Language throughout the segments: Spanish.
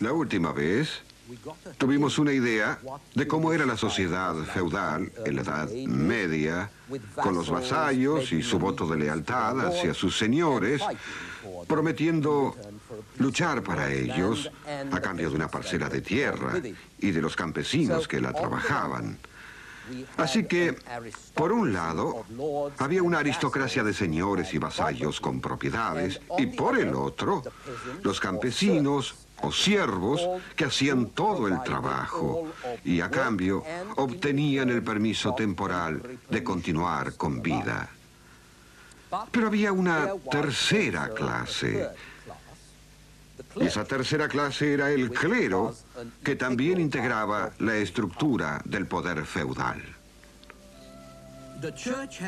La última vez tuvimos una idea de cómo era la sociedad feudal en la Edad Media, con los vasallos y su voto de lealtad hacia sus señores, prometiendo luchar para ellos a cambio de una parcela de tierra y de los campesinos que la trabajaban. Así que, por un lado, había una aristocracia de señores y vasallos con propiedades, y por el otro, los campesinos o siervos que hacían todo el trabajo y a cambio obtenían el permiso temporal de continuar con vida. Pero había una tercera clase. Esa tercera clase era el clero, que también integraba la estructura del poder feudal.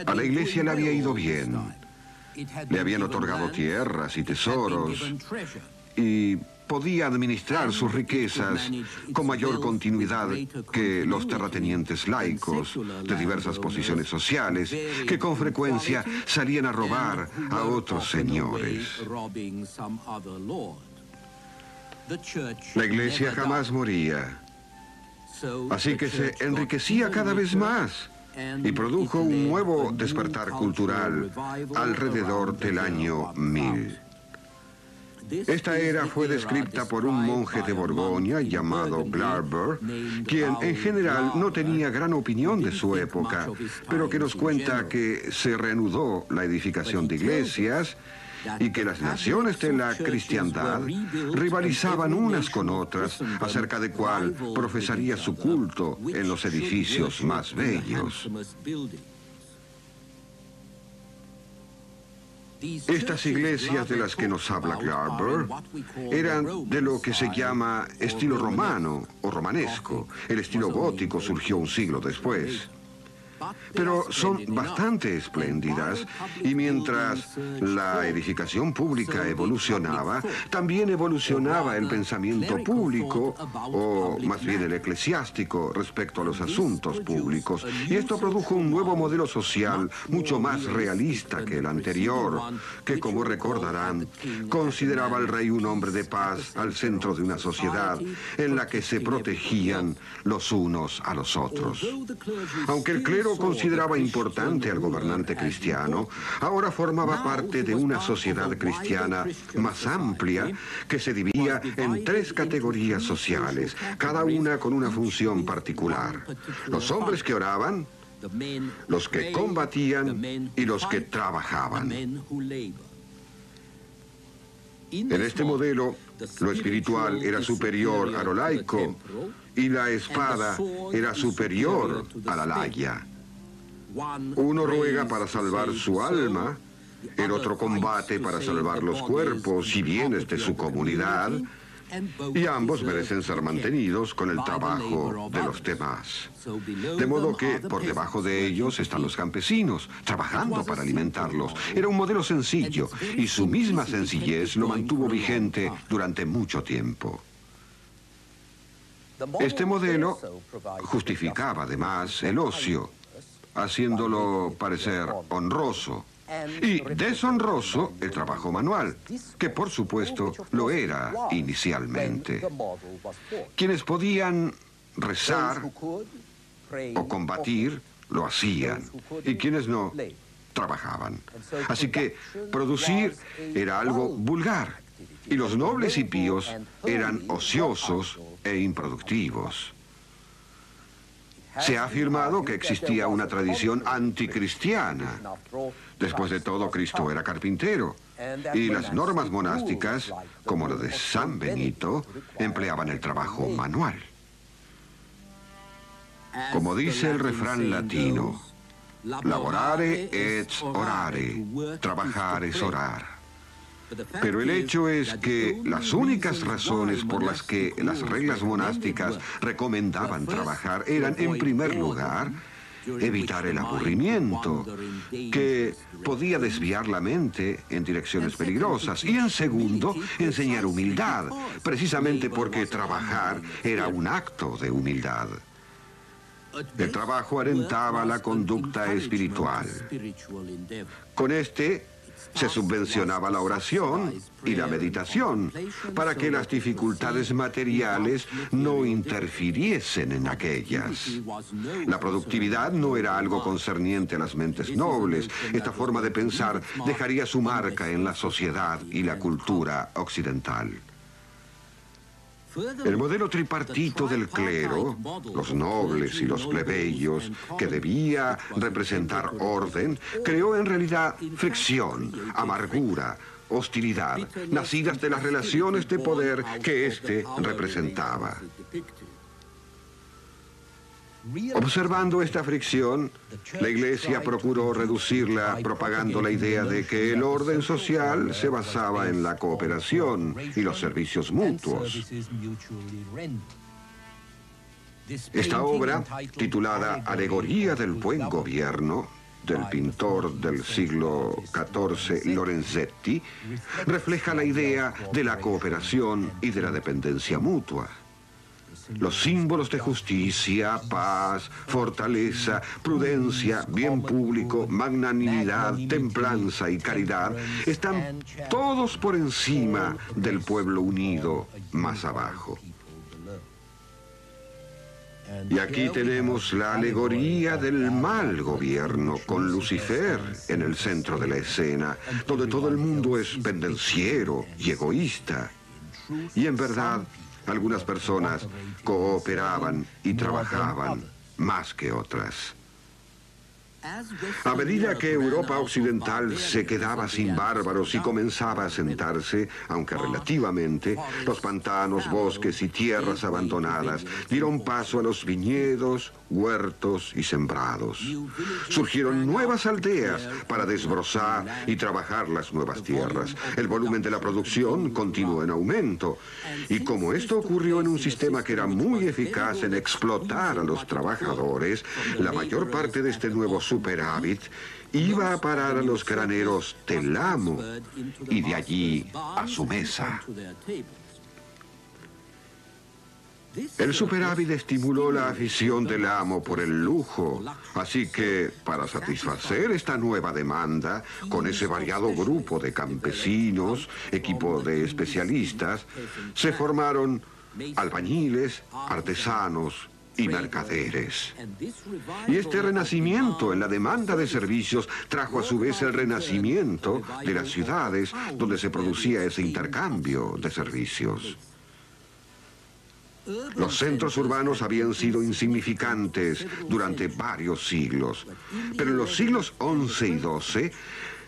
A la iglesia le había ido bien. Le habían otorgado tierras y tesoros y podía administrar sus riquezas con mayor continuidad que los terratenientes laicos de diversas posiciones sociales que con frecuencia salían a robar a otros señores. La iglesia jamás moría, así que se enriquecía cada vez más y produjo un nuevo despertar cultural alrededor del año 1000. Esta era fue descrita por un monje de Borgoña llamado Glarber, quien en general no tenía gran opinión de su época, pero que nos cuenta que se reanudó la edificación de iglesias y que las naciones de la cristiandad rivalizaban unas con otras acerca de cuál profesaría su culto en los edificios más bellos. Estas iglesias de las que nos habla Garber eran de lo que se llama estilo romano o romanesco. El estilo gótico surgió un siglo después pero son bastante espléndidas y mientras la edificación pública evolucionaba, también evolucionaba el pensamiento público, o más bien el eclesiástico, respecto a los asuntos públicos. Y esto produjo un nuevo modelo social mucho más realista que el anterior, que como recordarán, consideraba al rey un hombre de paz al centro de una sociedad en la que se protegían los unos a los otros. Aunque el clero consideraba importante al gobernante cristiano, ahora formaba parte de una sociedad cristiana más amplia que se dividía en tres categorías sociales, cada una con una función particular. Los hombres que oraban, los que combatían y los que trabajaban. En este modelo, lo espiritual era superior a lo laico y la espada era superior a la laya. Uno ruega para salvar su alma, el otro combate para salvar los cuerpos y bienes de su comunidad, y ambos merecen ser mantenidos con el trabajo de los demás. De modo que por debajo de ellos están los campesinos, trabajando para alimentarlos. Era un modelo sencillo y su misma sencillez lo mantuvo vigente durante mucho tiempo. Este modelo justificaba además el ocio haciéndolo parecer honroso. Y deshonroso el trabajo manual, que por supuesto lo era inicialmente. Quienes podían rezar o combatir, lo hacían. Y quienes no, trabajaban. Así que producir era algo vulgar. Y los nobles y píos eran ociosos e improductivos. Se ha afirmado que existía una tradición anticristiana. Después de todo, Cristo era carpintero. Y las normas monásticas, como lo de San Benito, empleaban el trabajo manual. Como dice el refrán latino, laborare et orare, trabajar es orar. Pero el hecho es que las únicas razones por las que las reglas monásticas recomendaban trabajar eran, en primer lugar, evitar el aburrimiento, que podía desviar la mente en direcciones peligrosas, y en segundo, enseñar humildad, precisamente porque trabajar era un acto de humildad. El trabajo alentaba la conducta espiritual. Con este Se subvencionaba la oración y la meditación para que las dificultades materiales no interfiriesen en aquellas. La productividad no era algo concerniente a las mentes nobles. Esta forma de pensar dejaría su marca en la sociedad y la cultura occidental. El modelo tripartito del clero, los nobles y los plebeyos, que debía representar orden, creó en realidad fricción, amargura, hostilidad, nacidas de las relaciones de poder que éste representaba. Observando esta fricción, la Iglesia procuró reducirla propagando la idea de que el orden social se basaba en la cooperación y los servicios mutuos. Esta obra, titulada Alegoría del Buen Gobierno, del pintor del siglo XIV Lorenzetti, refleja la idea de la cooperación y de la dependencia mutua. Los símbolos de justicia, paz, fortaleza, prudencia, bien público, magnanimidad, templanza y caridad están todos por encima del pueblo unido más abajo. Y aquí tenemos la alegoría del mal gobierno, con Lucifer en el centro de la escena, donde todo el mundo es pendenciero y egoísta. Y en verdad, algunas personas cooperaban y trabajaban más que otras. A medida que Europa Occidental se quedaba sin bárbaros y comenzaba a sentarse, aunque relativamente, los pantanos, bosques y tierras abandonadas dieron paso a los viñedos, huertos y sembrados. Surgieron nuevas aldeas para desbrozar y trabajar las nuevas tierras. El volumen de la producción continuó en aumento. Y como esto ocurrió en un sistema que era muy eficaz en explotar a los trabajadores, la mayor parte de este nuevo superávit iba a parar a los graneros del amo y de allí a su mesa. El superávit estimuló la afición del amo por el lujo, así que para satisfacer esta nueva demanda, con ese variado grupo de campesinos, equipo de especialistas, se formaron albañiles, artesanos y mercaderes. Y este renacimiento en la demanda de servicios trajo a su vez el renacimiento de las ciudades donde se producía ese intercambio de servicios. Los centros urbanos habían sido insignificantes durante varios siglos, pero en los siglos XI y XII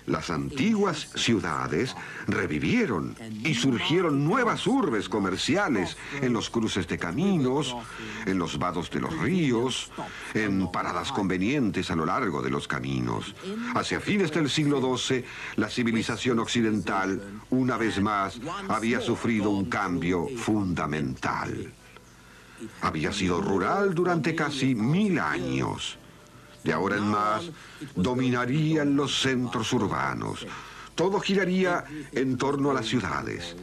las antiguas ciudades revivieron y surgieron nuevas urbes comerciales en los cruces de caminos, en los vados de los ríos, en paradas convenientes a lo largo de los caminos. Hacia fines del siglo XII, la civilización occidental, una vez más, había sufrido un cambio fundamental. Había sido rural durante casi mil años. De ahora en más, dominarían los centros urbanos. Todo giraría en torno a las ciudades.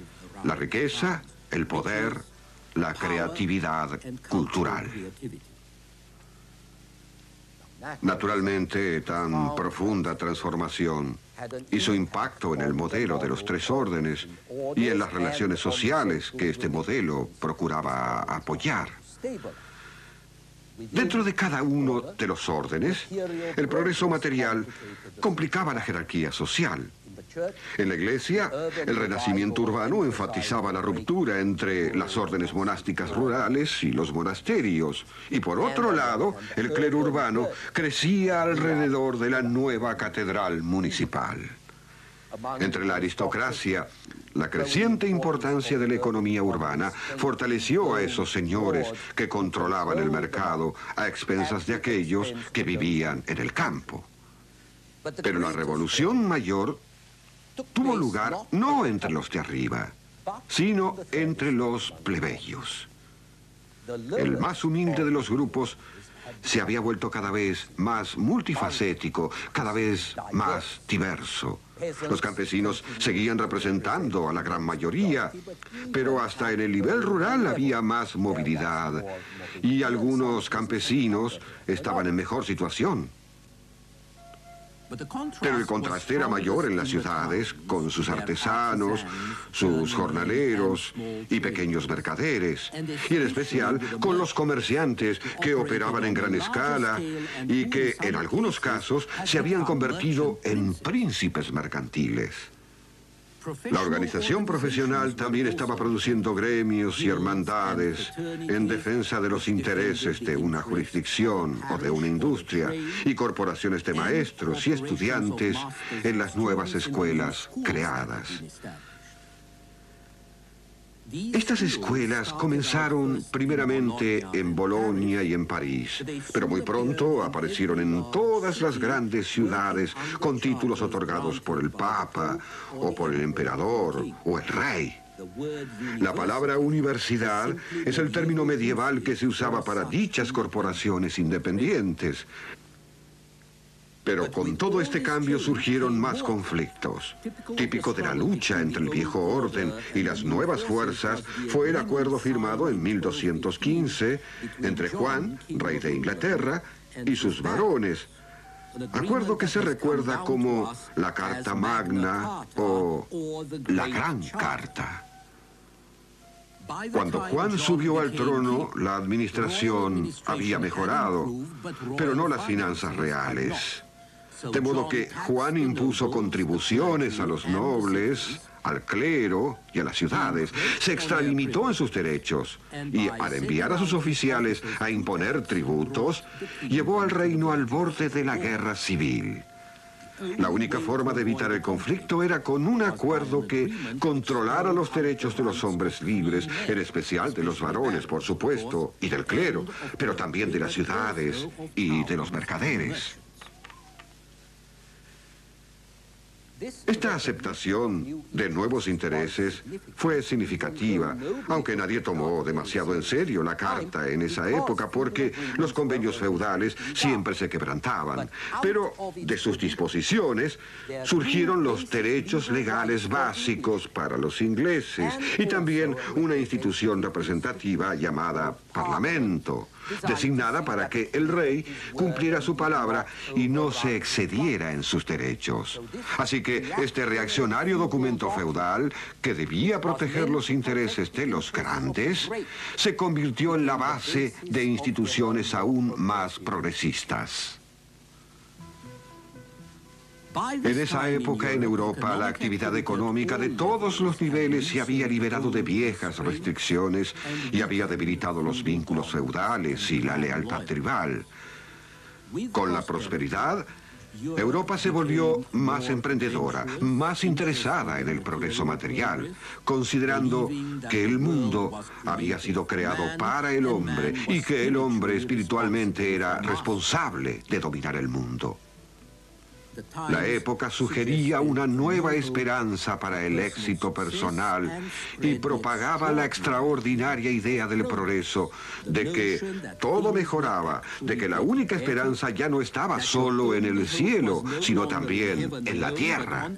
La riqueza, el poder, la creatividad cultural. Naturalmente, tan profunda transformación hizo impacto en el modelo de los tres órdenes y en las relaciones sociales que este modelo procuraba apoyar. Dentro de cada uno de los órdenes, el progreso material complicaba la jerarquía social. En la iglesia, el renacimiento urbano enfatizaba la ruptura entre las órdenes monásticas rurales y los monasterios. Y por otro lado, el clero urbano crecía alrededor de la nueva catedral municipal. Entre la aristocracia, la creciente importancia de la economía urbana fortaleció a esos señores que controlaban el mercado a expensas de aquellos que vivían en el campo. Pero la revolución mayor tuvo lugar no entre los de arriba, sino entre los plebeyos. El más humilde de los grupos se había vuelto cada vez más multifacético, cada vez más diverso. Los campesinos seguían representando a la gran mayoría, pero hasta en el nivel rural había más movilidad y algunos campesinos estaban en mejor situación. Pero el contraste era mayor en las ciudades, con sus artesanos, sus jornaleros y pequeños mercaderes, y en especial con los comerciantes que operaban en gran escala y que en algunos casos se habían convertido en príncipes mercantiles. La organización profesional también estaba produciendo gremios y hermandades en defensa de los intereses de una jurisdicción o de una industria y corporaciones de maestros y estudiantes en las nuevas escuelas creadas. Estas escuelas comenzaron primeramente en Bolonia y en París, pero muy pronto aparecieron en todas las grandes ciudades con títulos otorgados por el Papa o por el Emperador o el Rey. La palabra universidad es el término medieval que se usaba para dichas corporaciones independientes, pero con todo este cambio surgieron más conflictos. Típico de la lucha entre el viejo orden y las nuevas fuerzas fue el acuerdo firmado en 1215 entre Juan, rey de Inglaterra, y sus varones. Acuerdo que se recuerda como la Carta Magna o la Gran Carta. Cuando Juan subió al trono, la administración había mejorado, pero no las finanzas reales. De modo que Juan impuso contribuciones a los nobles, al clero y a las ciudades. Se extralimitó en sus derechos y al enviar a sus oficiales a imponer tributos, llevó al reino al borde de la guerra civil. La única forma de evitar el conflicto era con un acuerdo que controlara los derechos de los hombres libres, en especial de los varones, por supuesto, y del clero, pero también de las ciudades y de los mercaderes. Esta aceptación de nuevos intereses fue significativa, aunque nadie tomó demasiado en serio la carta en esa época porque los convenios feudales siempre se quebrantaban. Pero de sus disposiciones surgieron los derechos legales básicos para los ingleses y también una institución representativa llamada Parlamento designada para que el rey cumpliera su palabra y no se excediera en sus derechos. Así que este reaccionario documento feudal, que debía proteger los intereses de los grandes, se convirtió en la base de instituciones aún más progresistas. En esa época en Europa la actividad económica de todos los niveles se había liberado de viejas restricciones y había debilitado los vínculos feudales y la lealtad tribal. Con la prosperidad, Europa se volvió más emprendedora, más interesada en el progreso material, considerando que el mundo había sido creado para el hombre y que el hombre espiritualmente era responsable de dominar el mundo. La época sugería una nueva esperanza para el éxito personal y propagaba la extraordinaria idea del progreso, de que todo mejoraba, de que la única esperanza ya no estaba solo en el cielo, sino también en la tierra.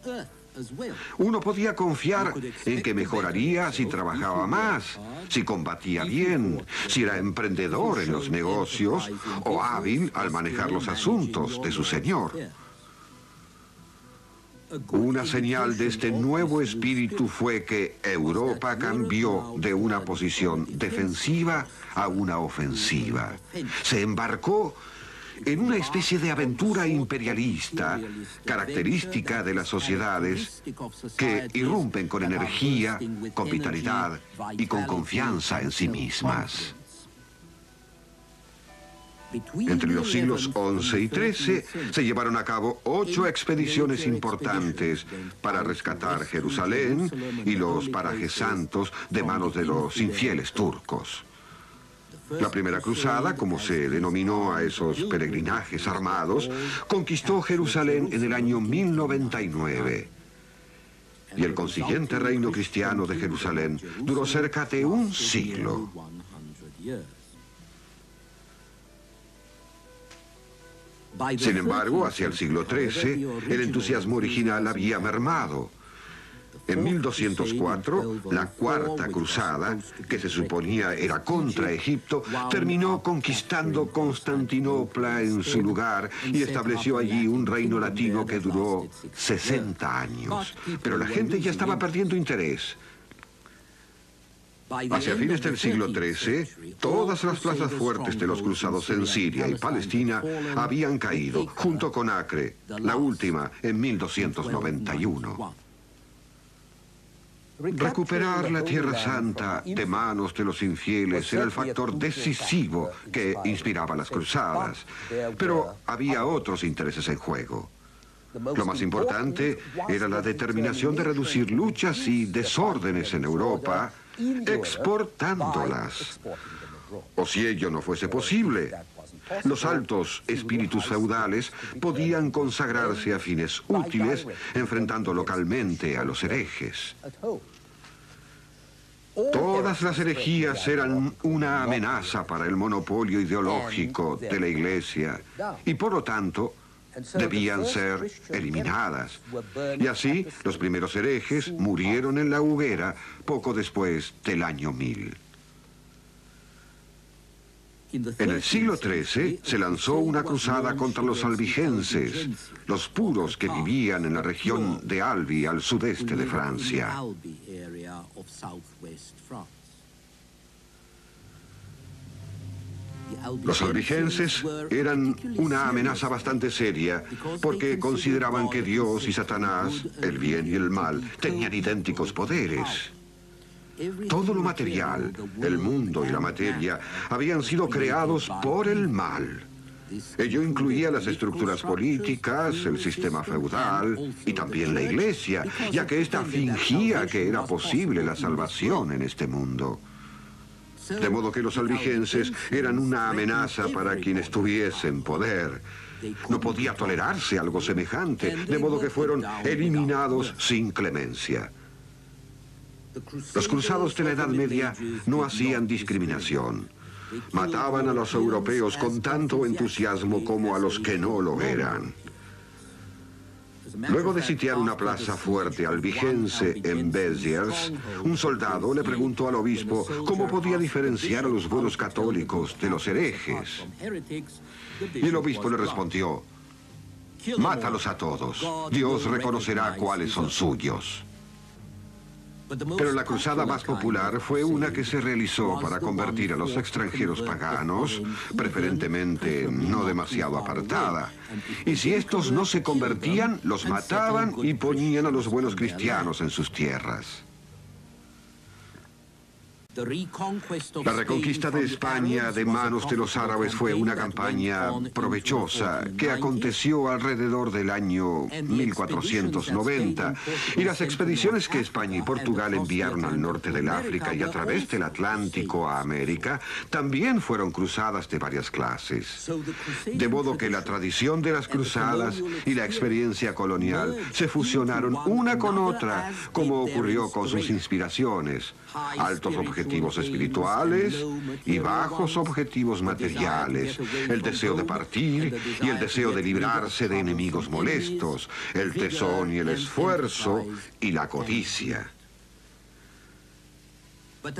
Uno podía confiar en que mejoraría si trabajaba más, si combatía bien, si era emprendedor en los negocios o hábil al manejar los asuntos de su señor. Una señal de este nuevo espíritu fue que Europa cambió de una posición defensiva a una ofensiva. Se embarcó en una especie de aventura imperialista, característica de las sociedades que irrumpen con energía, con vitalidad y con confianza en sí mismas. Entre los siglos XI y XIII se llevaron a cabo ocho expediciones importantes para rescatar Jerusalén y los parajes santos de manos de los infieles turcos. La primera cruzada, como se denominó a esos peregrinajes armados, conquistó Jerusalén en el año 1099. Y el consiguiente reino cristiano de Jerusalén duró cerca de un siglo. Sin embargo, hacia el siglo XIII, el entusiasmo original había mermado. En 1204, la Cuarta Cruzada, que se suponía era contra Egipto, terminó conquistando Constantinopla en su lugar y estableció allí un reino latino que duró 60 años. Pero la gente ya estaba perdiendo interés. Hacia fines del siglo XIII, todas las plazas fuertes de los cruzados en Siria y Palestina habían caído, junto con Acre, la última en 1291. Recuperar la Tierra Santa de manos de los infieles era el factor decisivo que inspiraba las cruzadas, pero había otros intereses en juego. Lo más importante era la determinación de reducir luchas y desórdenes en Europa, exportándolas. O si ello no fuese posible, los altos espíritus feudales podían consagrarse a fines útiles enfrentando localmente a los herejes. Todas las herejías eran una amenaza para el monopolio ideológico de la Iglesia y por lo tanto debían ser eliminadas. Y así los primeros herejes murieron en la hoguera poco después del año 1000. En el siglo XIII se lanzó una cruzada contra los albigenses, los puros que vivían en la región de Albi al sudeste de Francia. Los albigenses eran una amenaza bastante seria porque consideraban que Dios y Satanás, el bien y el mal, tenían idénticos poderes. Todo lo material, el mundo y la materia, habían sido creados por el mal. Ello incluía las estructuras políticas, el sistema feudal y también la iglesia, ya que ésta fingía que era posible la salvación en este mundo. De modo que los albigenses eran una amenaza para quienes tuviesen poder. No podía tolerarse algo semejante, de modo que fueron eliminados sin clemencia. Los cruzados de la Edad Media no hacían discriminación. Mataban a los europeos con tanto entusiasmo como a los que no lo eran. Luego de sitiar una plaza fuerte albigense en Béziers, un soldado le preguntó al obispo cómo podía diferenciar a los buenos católicos de los herejes. Y el obispo le respondió, mátalos a todos, Dios reconocerá cuáles son suyos. Pero la cruzada más popular fue una que se realizó para convertir a los extranjeros paganos, preferentemente no demasiado apartada. Y si estos no se convertían, los mataban y ponían a los buenos cristianos en sus tierras. La reconquista de España de manos de los árabes fue una campaña provechosa que aconteció alrededor del año 1490 y las expediciones que España y Portugal enviaron al norte del África y a través del Atlántico a América también fueron cruzadas de varias clases. De modo que la tradición de las cruzadas y la experiencia colonial se fusionaron una con otra, como ocurrió con sus inspiraciones, altos objetivos objetivos espirituales y bajos objetivos materiales, el deseo de partir y el deseo de librarse de enemigos molestos, el tesón y el esfuerzo y la codicia.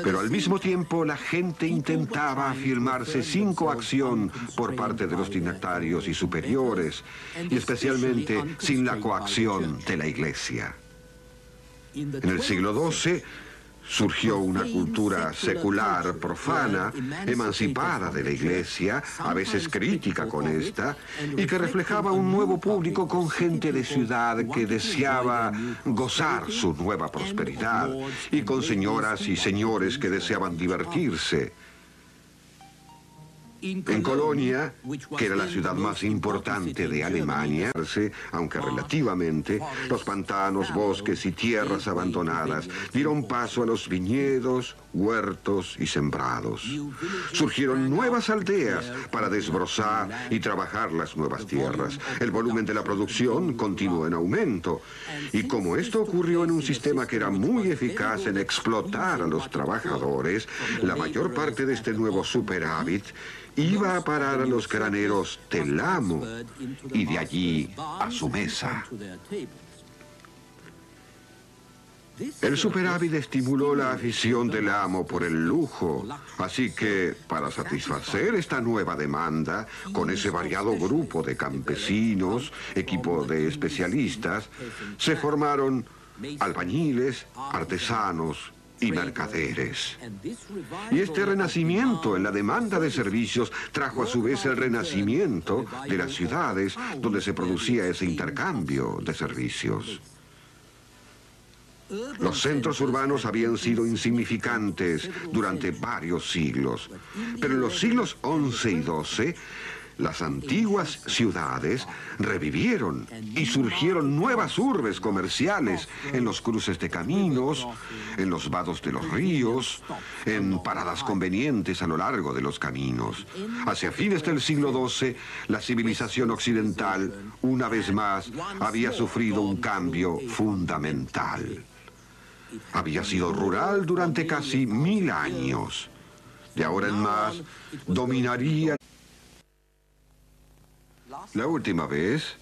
Pero al mismo tiempo la gente intentaba afirmarse sin coacción por parte de los dignatarios y superiores, y especialmente sin la coacción de la Iglesia. En el siglo XII, Surgió una cultura secular, profana, emancipada de la iglesia, a veces crítica con esta, y que reflejaba un nuevo público con gente de ciudad que deseaba gozar su nueva prosperidad, y con señoras y señores que deseaban divertirse. En Colonia, que era la ciudad más importante de Alemania, aunque relativamente, los pantanos, bosques y tierras abandonadas dieron paso a los viñedos, huertos y sembrados. Surgieron nuevas aldeas para desbrozar y trabajar las nuevas tierras. El volumen de la producción continuó en aumento. Y como esto ocurrió en un sistema que era muy eficaz en explotar a los trabajadores, la mayor parte de este nuevo superávit iba a parar a los graneros del amo y de allí a su mesa. El superávit estimuló la afición del amo por el lujo, así que para satisfacer esta nueva demanda, con ese variado grupo de campesinos, equipo de especialistas, se formaron albañiles, artesanos y mercaderes. Y este renacimiento en la demanda de servicios trajo a su vez el renacimiento de las ciudades donde se producía ese intercambio de servicios. Los centros urbanos habían sido insignificantes durante varios siglos, pero en los siglos XI y XII las antiguas ciudades revivieron y surgieron nuevas urbes comerciales en los cruces de caminos, en los vados de los ríos, en paradas convenientes a lo largo de los caminos. Hacia fines del siglo XII, la civilización occidental, una vez más, había sufrido un cambio fundamental. Había sido rural durante casi mil años. De ahora en más, dominaría... La última vez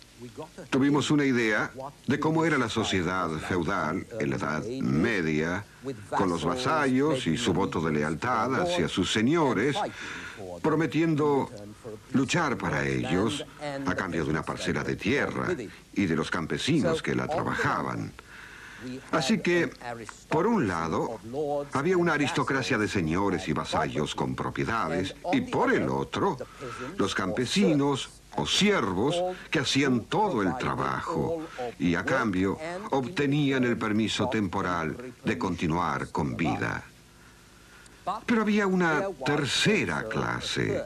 tuvimos una idea de cómo era la sociedad feudal en la Edad Media, con los vasallos y su voto de lealtad hacia sus señores, prometiendo luchar para ellos a cambio de una parcela de tierra y de los campesinos que la trabajaban. Así que, por un lado, había una aristocracia de señores y vasallos con propiedades, y por el otro, los campesinos o siervos que hacían todo el trabajo y a cambio obtenían el permiso temporal de continuar con vida. Pero había una tercera clase.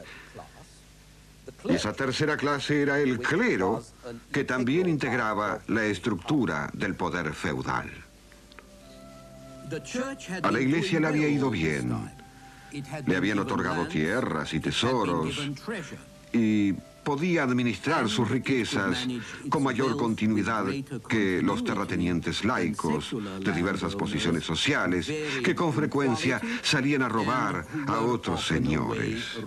Y esa tercera clase era el clero, que también integraba la estructura del poder feudal. A la iglesia le había ido bien. Le habían otorgado tierras y tesoros y podía administrar sus riquezas con mayor continuidad que los terratenientes laicos de diversas posiciones sociales que con frecuencia salían a robar a otros señores.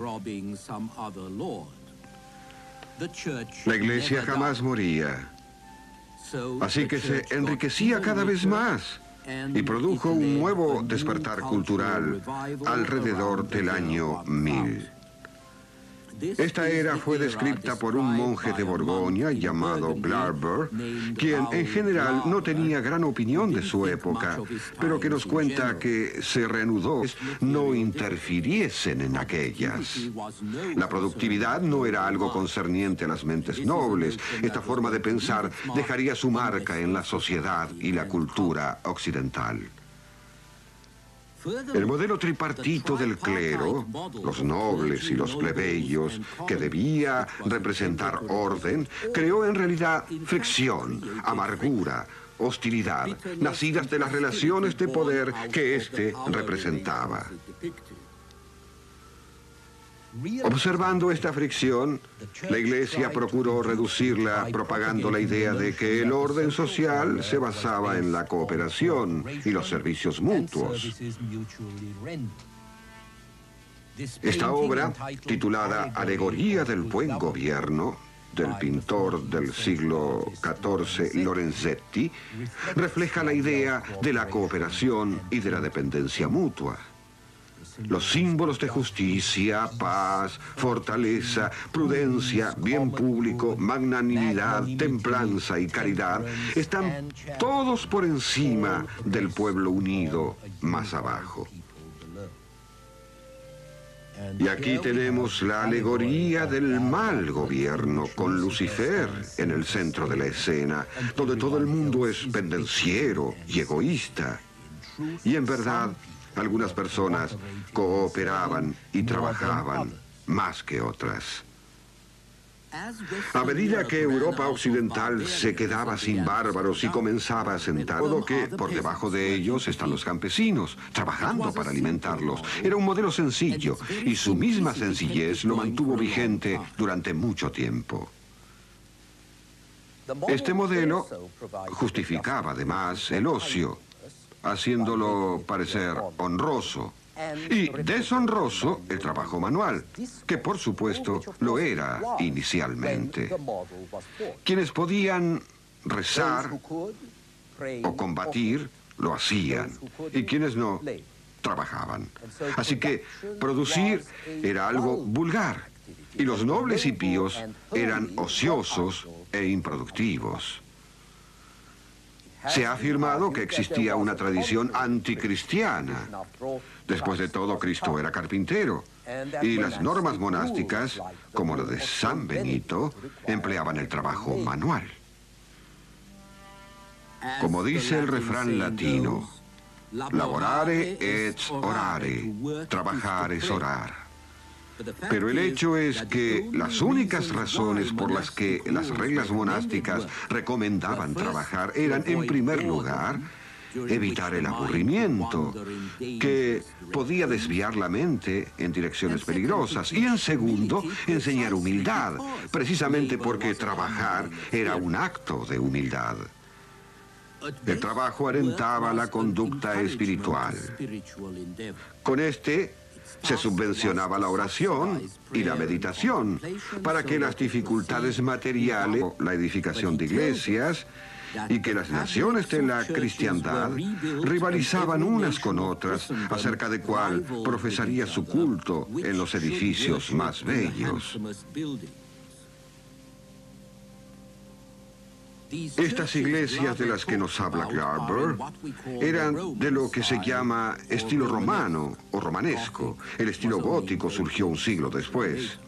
La iglesia jamás moría, así que se enriquecía cada vez más y produjo un nuevo despertar cultural alrededor del año 1000. Esta era fue descrita por un monje de Borgoña llamado Glarber, quien en general no tenía gran opinión de su época, pero que nos cuenta que se reanudó no interfiriesen en aquellas. La productividad no era algo concerniente a las mentes nobles. Esta forma de pensar dejaría su marca en la sociedad y la cultura occidental. El modelo tripartito del clero, los nobles y los plebeyos, que debía representar orden, creó en realidad fricción, amargura, hostilidad, nacidas de las relaciones de poder que éste representaba. Observando esta fricción, la Iglesia procuró reducirla propagando la idea de que el orden social se basaba en la cooperación y los servicios mutuos. Esta obra, titulada Alegoría del Buen Gobierno, del pintor del siglo XIV Lorenzetti, refleja la idea de la cooperación y de la dependencia mutua. Los símbolos de justicia, paz, fortaleza, prudencia, bien público, magnanimidad, templanza y caridad están todos por encima del pueblo unido más abajo. Y aquí tenemos la alegoría del mal gobierno con Lucifer en el centro de la escena, donde todo el mundo es pendenciero y egoísta. Y en verdad, algunas personas cooperaban y trabajaban más que otras. A medida que Europa Occidental se quedaba sin bárbaros y comenzaba a sentar, todo que por debajo de ellos están los campesinos, trabajando para alimentarlos. Era un modelo sencillo y su misma sencillez lo mantuvo vigente durante mucho tiempo. Este modelo justificaba además el ocio, haciéndolo parecer honroso. Y deshonroso el trabajo manual, que por supuesto lo era inicialmente. Quienes podían rezar o combatir lo hacían y quienes no trabajaban. Así que producir era algo vulgar y los nobles y píos eran ociosos e improductivos. Se ha afirmado que existía una tradición anticristiana. Después de todo, Cristo era carpintero. Y las normas monásticas, como la de San Benito, empleaban el trabajo manual. Como dice el refrán latino, laborare et orare, trabajar es orar. Pero el hecho es que las únicas razones por las que las reglas monásticas recomendaban trabajar eran, en primer lugar, evitar el aburrimiento, que podía desviar la mente en direcciones peligrosas. Y en segundo, enseñar humildad, precisamente porque trabajar era un acto de humildad. El trabajo alentaba la conducta espiritual. Con este se subvencionaba la oración y la meditación para que las dificultades materiales, la edificación de iglesias y que las naciones de la cristiandad rivalizaban unas con otras acerca de cuál profesaría su culto en los edificios más bellos. Estas iglesias de las que nos habla Garber eran de lo que se llama estilo romano o romanesco. El estilo gótico surgió un siglo después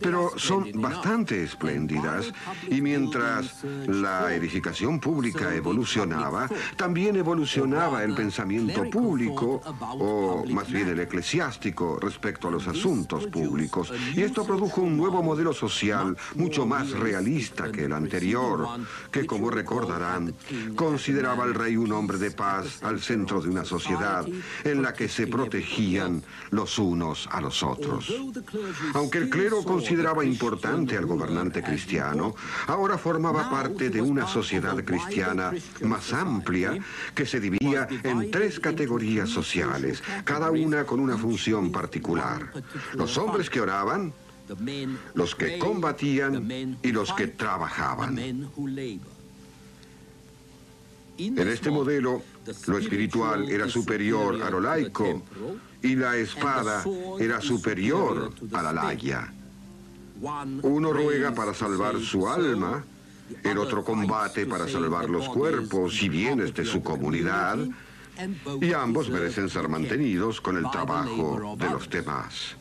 pero son bastante espléndidas y mientras la edificación pública evolucionaba, también evolucionaba el pensamiento público, o más bien el eclesiástico, respecto a los asuntos públicos. Y esto produjo un nuevo modelo social mucho más realista que el anterior, que como recordarán, consideraba al rey un hombre de paz al centro de una sociedad en la que se protegían los unos a los otros. Aunque el clero consideraba importante al gobernante cristiano, ahora formaba parte de una sociedad cristiana más amplia que se dividía en tres categorías sociales, cada una con una función particular. Los hombres que oraban, los que combatían y los que trabajaban. En este modelo, lo espiritual era superior a lo laico y la espada era superior a la laya. Uno ruega para salvar su alma, el otro combate para salvar los cuerpos y bienes de su comunidad, y ambos merecen ser mantenidos con el trabajo de los demás.